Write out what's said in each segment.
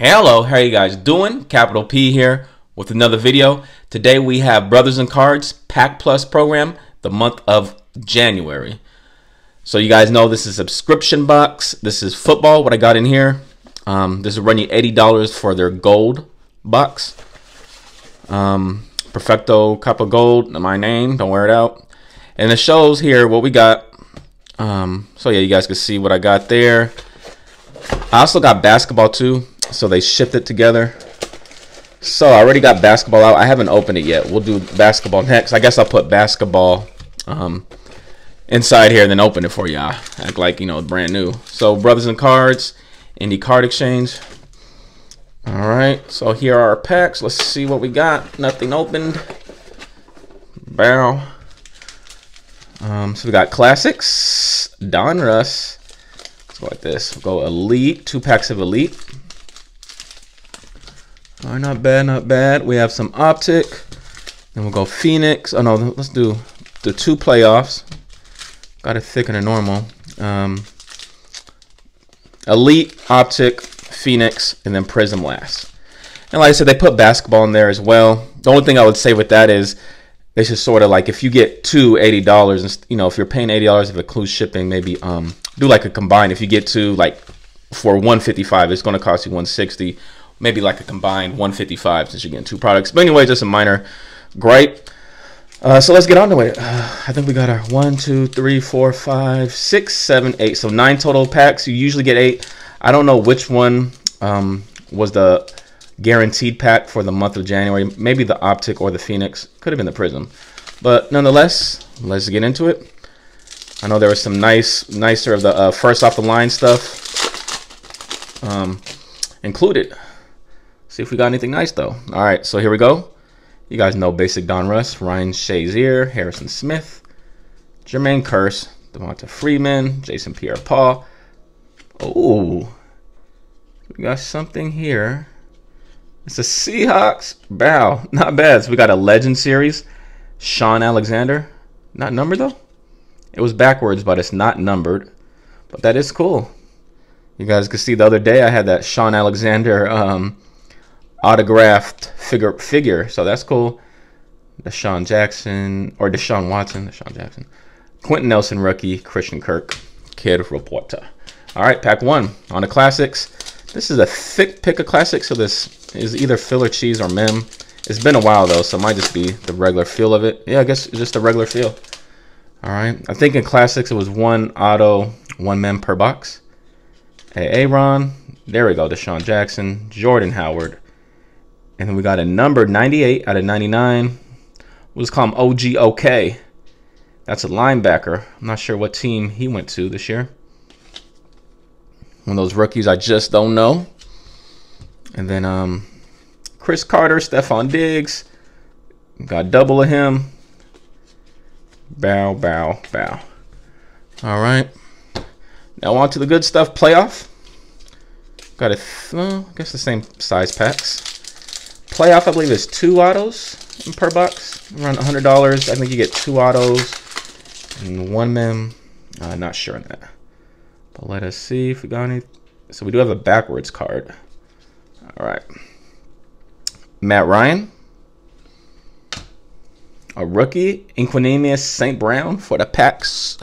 Hello, how are you guys doing? Capital P here with another video. Today we have Brothers in Cards Pack Plus program, the month of January. So you guys know this is subscription box. This is football, what I got in here. Um, this will run you $80 for their gold box. Um, Perfecto Cup of Gold, my name, don't wear it out. And it shows here what we got. Um, so yeah, you guys can see what I got there. I also got basketball too so they shipped it together. So I already got basketball out. I haven't opened it yet. We'll do basketball next. I guess I'll put basketball um, inside here and then open it for y'all. Act like, you know, brand new. So Brothers in Cards, Indy Card Exchange. All right, so here are our packs. Let's see what we got. Nothing opened. Barrel. Um, so we got Classics, Donruss. Let's go like this. We'll go Elite, two packs of Elite. All right, not bad, not bad. We have some Optic. Then we'll go Phoenix. Oh, no, let's do the two playoffs. Got it thicker than normal. Um, Elite, Optic, Phoenix, and then Prism last. And like I said, they put basketball in there as well. The only thing I would say with that is it's just sort of like if you get two $80, and you know, if you're paying $80 if it includes shipping, maybe um, do like a combine. If you get two, like for 155 it's going to cost you 160 maybe like a combined 155 since you're getting two products. But anyway, just a minor gripe. Uh, so let's get on to it. Uh, I think we got our one, two, three, four, five, six, seven, eight. So nine total packs. You usually get eight. I don't know which one um, was the guaranteed pack for the month of January. Maybe the Optic or the Phoenix. Could have been the Prism. But nonetheless, let's get into it. I know there was some nice, nicer of the uh, first off the line stuff um, included. See if we got anything nice, though. All right, so here we go. You guys know basic Donruss, Ryan Shazier, Harrison Smith, Jermaine Kearse, Devonta Freeman, Jason Pierre-Paul. Oh, we got something here. It's a Seahawks. Bow. Not bad. So we got a Legend Series. Shaun Alexander. Not numbered, though? It was backwards, but it's not numbered. But that is cool. You guys can see the other day I had that Shaun Alexander um, autographed figure figure. So that's cool. DeSean Jackson or Deshaun Watson, DeSean Jackson, Quenton Nelson rookie, Christian Kirk, Kid Reporter. All right, pack one on the classics. This is a thick pick of classics, so this is either filler cheese or mem. It's been a while though, so it might just be the regular feel of it. Yeah, I guess just the regular feel. All right, I think in classics it was one auto, one mem per box. Hey, Aaron, there we go. DeSean Jackson, Jordan Howard, and then we got a number 98 out of 99. We'll just call him OGOK. That's a linebacker. I'm not sure what team he went to this year. One of those rookies I just don't know. And then um, Cris Carter, Stefon Diggs. Got double of him. Bow, bow, bow. All right. Now on to the good stuff. Playoff. Got a, well, I guess the same size packs. Playoff, I believe, is two autos per box. Around $100. I think you get two autos and one mem. Uh, not sure on that. But let us see if we got any. So we do have a backwards card. All right. Matt Ryan. A rookie, Equanimeous St. Brown for the Packs.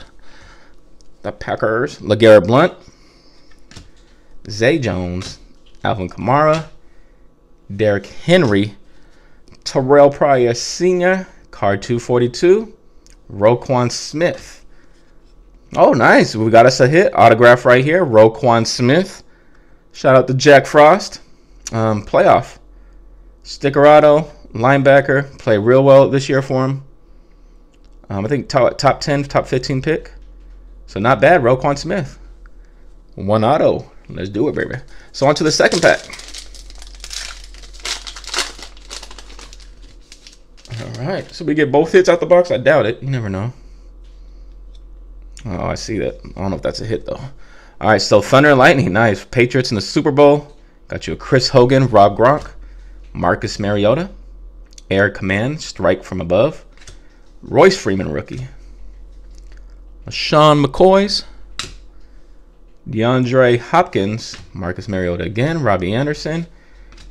The Packers. LeGarrette Blount. Zay Jones. Alvin Kamara. Derrick Henry, Terrelle Pryor Sr., card 242, Roquan Smith. Oh, nice. We got us a hit. Autograph right here. Roquan Smith. Shout out to Jack Frost. Um, playoff. Sticker auto. Linebacker. Play real well this year for him. Um, I think top, top 10, top 15 pick. So not bad. Roquan Smith. One auto. Let's do it, baby. So on to the second pack. All right, so we get both hits out the box. I doubt it. You never know. Oh, I see that. I don't know if that's a hit though. All right, so Thunder and Lightning, nice. Patriots in the Super Bowl. Got you a Chris Hogan, Rob Gronk, Marcus Mariota, Air Command, Strike from Above, Royce Freeman rookie, Sean McCoy's, DeAndre Hopkins, Marcus Mariota again, Robbie Anderson,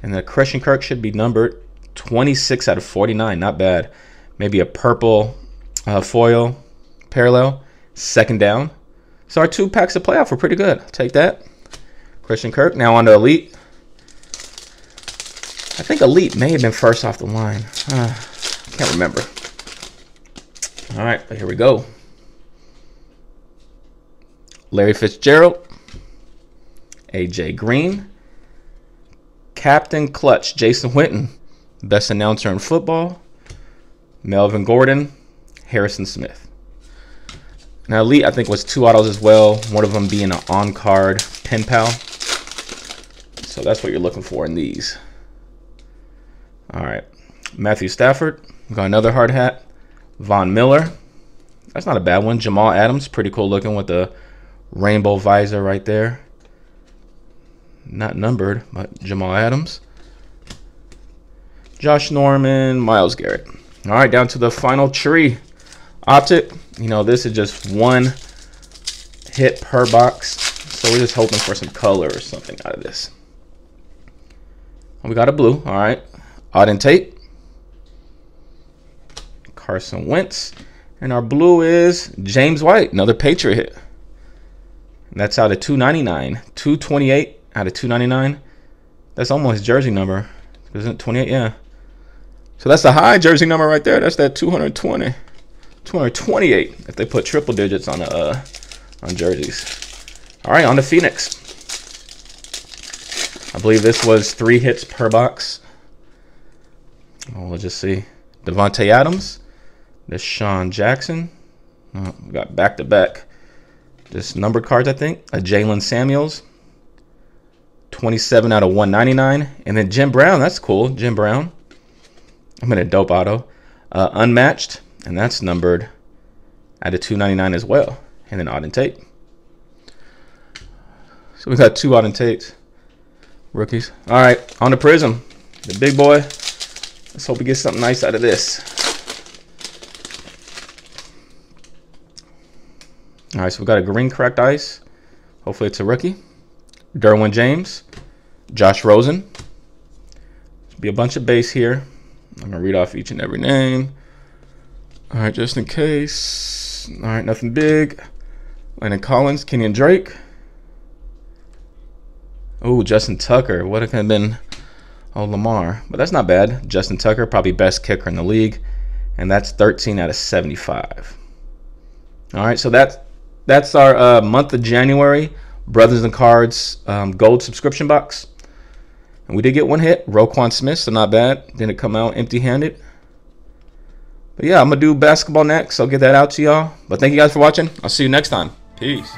and the Christian Kirk should be numbered 26 out of 49. Not bad. Maybe a purple uh, foil parallel, second down. So our two packs of playoff were pretty good. I'll take that. Christian Kirk. Now on to Elite. I think Elite may have been first off the line. Uh, can't remember. All right, but here we go. Larry Fitzgerald, AJ Green, Captain Clutch, Jason Witten, best announcer in football, Melvin Gordon, Harrison Smith. Now, Elite, I think, was two autos as well, one of them being an on card pen pal. So that's what you're looking for in these. All right. Matthew Stafford, got another hard hat. Von Miller, that's not a bad one. Jamal Adams, pretty cool looking with the rainbow visor right there. Not numbered, but Jamal Adams. Josh Norman, Myles Garrett. All right, down to the final tree. Optic, you know, this is just one hit per box. So we're just hoping for some color or something out of this. We got a blue, all right. Auden Tate. Carson Wentz. And our blue is James White, another Patriot hit. And that's out of 299. 228 out of 299. That's almost jersey number. Isn't it 28? Yeah. So that's the high jersey number right there. That's that 220. 228 if they put triple digits on uh on jerseys. All right, on to Phoenix. I believe this was three hits per box. Oh, we'll just see. Davante Adams, DeSean Jackson. Oh, we got back to back just numbered cards, I think. A Jaylen Samuels, 27 out of 199. And then Jim Brown, that's cool. Jim Brown. I'm in a dope auto. Uh, unmatched, and that's numbered at a 299 as well. And then Auden Tate. So we've got two Auden Tates. Rookies. All right, on the Prism. The big boy. Let's hope we get something nice out of this. All right, so we've got a green cracked ice. Hopefully it's a rookie. Derwin James, Josh Rosen. Should Be a bunch of base here. I'm gonna read off each and every name. All right, just in case. All right, nothing big. Landon Collins, Kenyan Drake. Oh, Justin Tucker. What have have been? Oh, Lamar. But that's not bad. Justin Tucker, probably best kicker in the league. And that's 13 out of 75. All right, so that's that's our uh, month of January Brothers in Cards um, gold subscription box. And we did get one hit, Roquan Smith, so not bad. Didn't come out empty handed. But yeah, I'm going to do basketball next. I'll get that out to y'all. But thank you guys for watching. I'll see you next time. Peace.